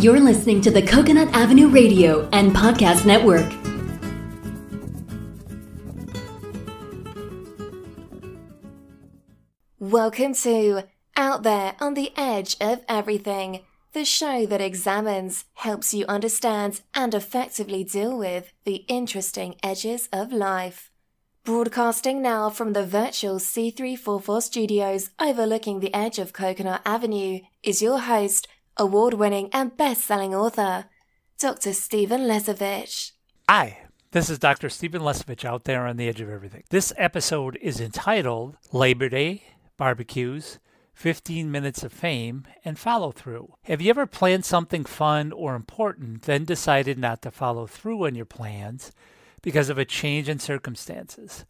You're listening to the Coconut Avenue Radio and Podcast Network. Welcome to Out There on the Edge of Everything, the show that examines, helps you understand, and effectively deal with the interesting edges of life. Broadcasting now from the virtual C344 studios overlooking the edge of Coconut Avenue is your host, award winning and best selling author, Dr. Stephen Lesavich. Hi, this is Dr. Stephen Lesavich out there on the edge of everything. This episode is entitled Labor Day, Barbecues, 15 Minutes of Fame, and Follow Through. Have you ever planned something fun or important, then decided not to follow through on your plans because of a change in circumstances?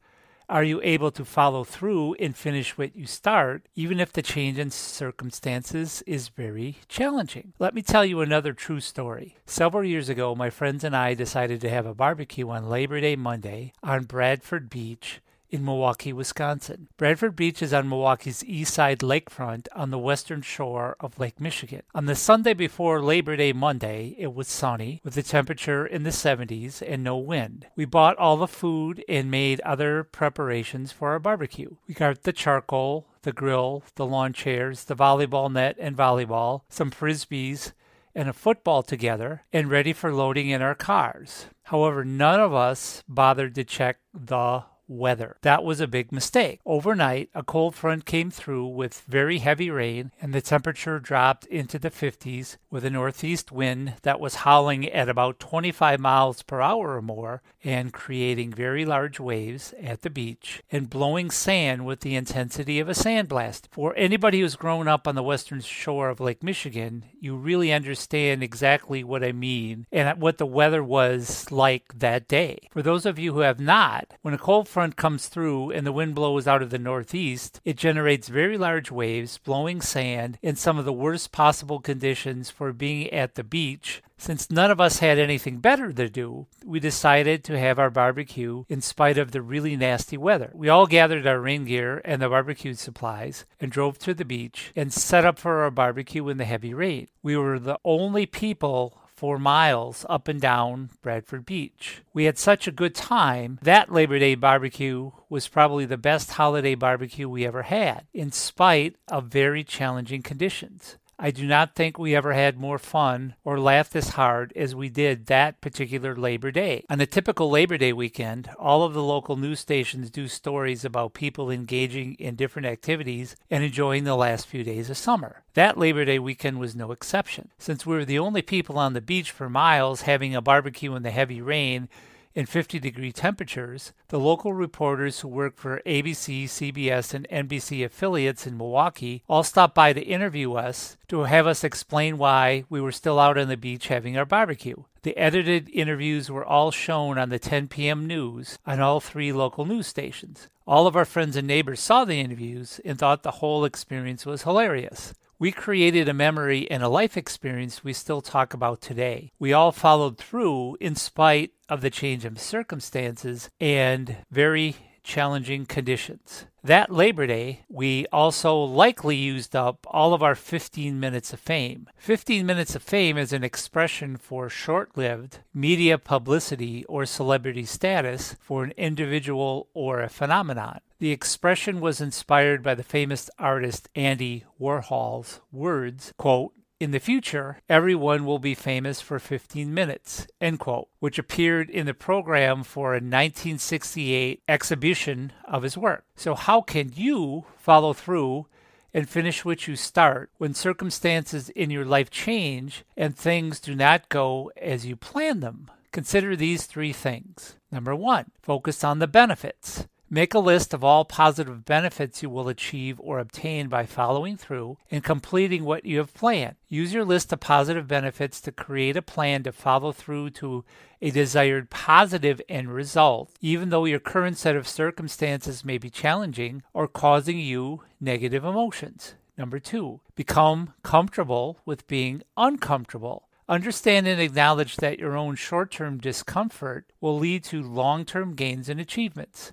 Are you able to follow through and finish what you start, even if the change in circumstances is very challenging? Let me tell you another true story. Several years ago, my friends and I decided to have a barbecue on Labor Day Monday on Bradford Beach in Milwaukee, Wisconsin. Bradford Beach is on Milwaukee's east side lakefront on the western shore of Lake Michigan. On the Sunday before Labor Day Monday, it was sunny with the temperature in the 70s and no wind. We bought all the food and made other preparations for our barbecue. We got the charcoal, the grill, the lawn chairs, the volleyball net and volleyball, some frisbees, and a football together and ready for loading in our cars. However, none of us bothered to check the weather. That was a big mistake. Overnight, a cold front came through with very heavy rain, and the temperature dropped into the 50s with a northeast wind that was howling at about 25 miles per hour or more and creating very large waves at the beach and blowing sand with the intensity of a sandblast. For anybody who's grown up on the western shore of Lake Michigan, you really understand exactly what I mean and what the weather was like that day. For those of you who have not, when a cold front front comes through and the wind blows out of the northeast, it generates very large waves, blowing sand, in some of the worst possible conditions for being at the beach. Since none of us had anything better to do, we decided to have our barbecue in spite of the really nasty weather. We all gathered our rain gear and the barbecue supplies and drove to the beach and set up for our barbecue in the heavy rain. We were the only people for miles up and down Bradford Beach. We had such a good time. That Labor Day barbecue was probably the best holiday barbecue we ever had, in spite of very challenging conditions. I do not think we ever had more fun or laughed as hard as we did that particular Labor Day. On a typical Labor Day weekend, all of the local news stations do stories about people engaging in different activities and enjoying the last few days of summer. That Labor Day weekend was no exception. Since we were the only people on the beach for miles having a barbecue in the heavy rain, in 50 degree temperatures, the local reporters who work for ABC, CBS, and NBC affiliates in Milwaukee all stopped by to interview us to have us explain why we were still out on the beach having our barbecue. The edited interviews were all shown on the 10 p.m. news on all three local news stations. All of our friends and neighbors saw the interviews and thought the whole experience was hilarious. We created a memory and a life experience we still talk about today. We all followed through in spite of the change of circumstances and very challenging conditions. That Labor Day, we also likely used up all of our 15 minutes of fame. 15 minutes of fame is an expression for short lived media publicity or celebrity status for an individual or a phenomenon. The expression was inspired by the famous artist Andy Warhol's words, quote, in the future, everyone will be famous for 15 minutes, end quote, which appeared in the program for a 1968 exhibition of his work. So, how can you follow through and finish what you start when circumstances in your life change and things do not go as you plan them? Consider these three things. Number one, focus on the benefits. Make a list of all positive benefits you will achieve or obtain by following through and completing what you have planned. Use your list of positive benefits to create a plan to follow through to a desired positive end result, even though your current set of circumstances may be challenging or causing you negative emotions. Number two, become comfortable with being uncomfortable. Understand and acknowledge that your own short term discomfort will lead to long term gains and achievements.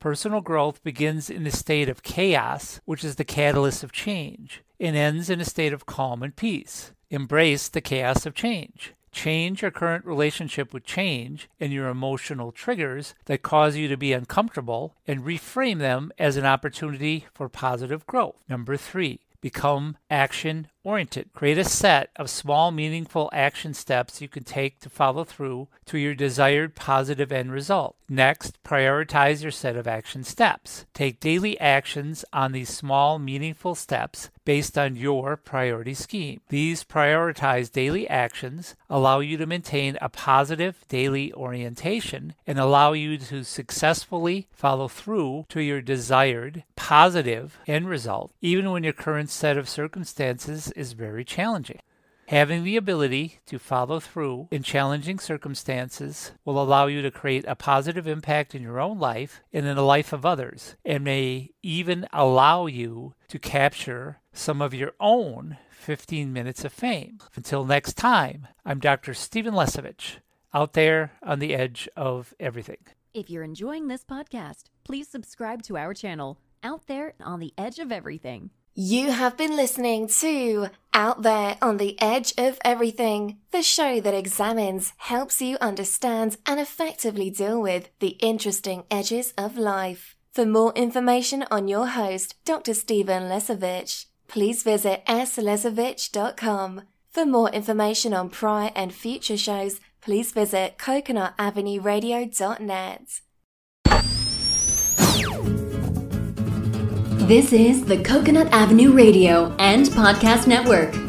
Personal growth begins in a state of chaos, which is the catalyst of change, and ends in a state of calm and peace. Embrace the chaos of change. Change your current relationship with change and your emotional triggers that cause you to be uncomfortable and reframe them as an opportunity for positive growth. Number three, become action oriented. Create a set of small, meaningful action steps you can take to follow through to your desired positive end result. Next, prioritize your set of action steps. Take daily actions on these small, meaningful steps based on your priority scheme. These prioritized daily actions allow you to maintain a positive daily orientation and allow you to successfully follow through to your desired positive end result, even when your current set of circumstances is very challenging. Having the ability to follow through in challenging circumstances will allow you to create a positive impact in your own life and in the life of others, and may even allow you to capture some of your own 15 minutes of fame. Until next time, I'm Dr. Stephen Lesavich, out there on the edge of everything. If you're enjoying this podcast, please subscribe to our channel, Out There on the Edge of Everything. You have been listening to Out There on the Edge of Everything, the show that examines, helps you understand, and effectively deal with the interesting edges of life. For more information on your host, Dr. Stephen Lesavich, please visit slesavich.com. For more information on prior and future shows, please visit coconutavenueradio.net. This is the Coconut Avenue Radio and Podcast Network.